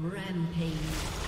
Rampage.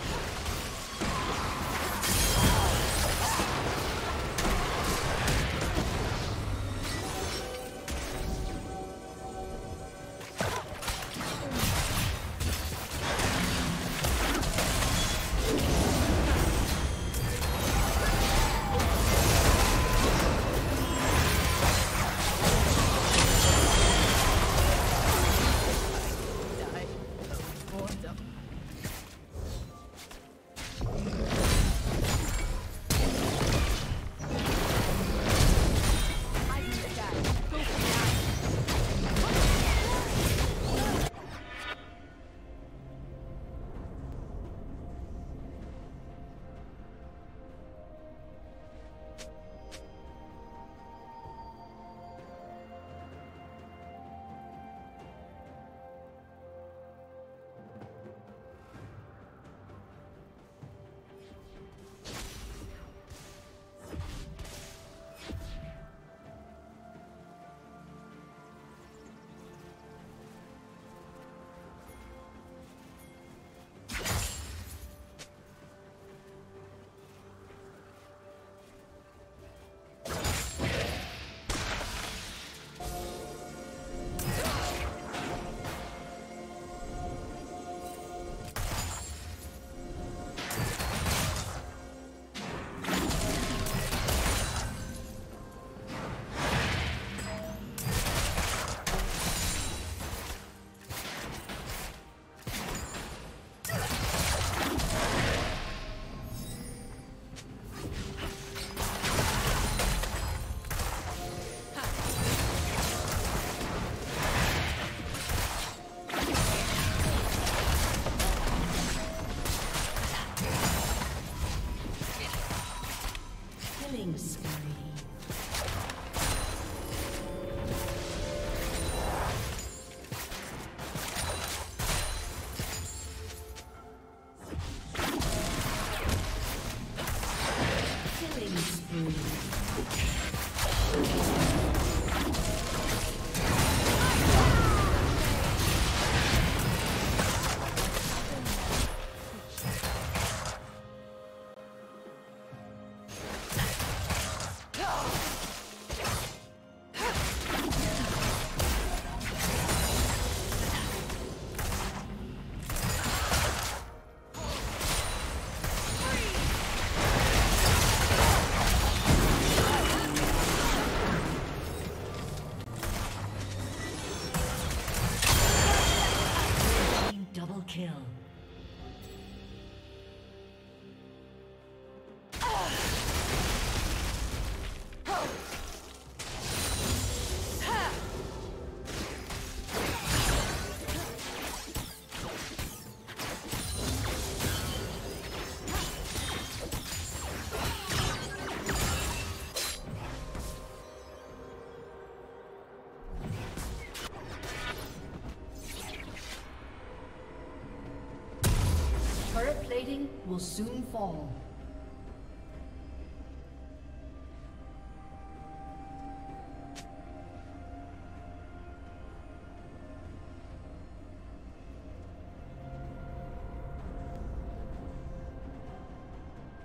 Will soon fall.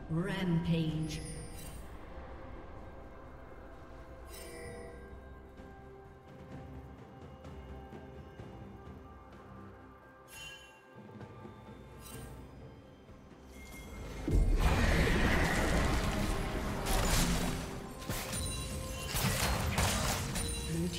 Rampage.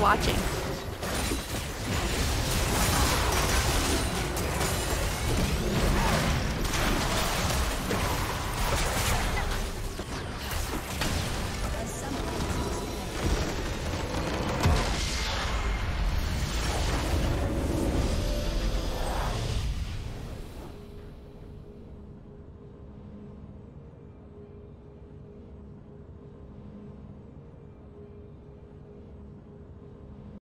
Watching.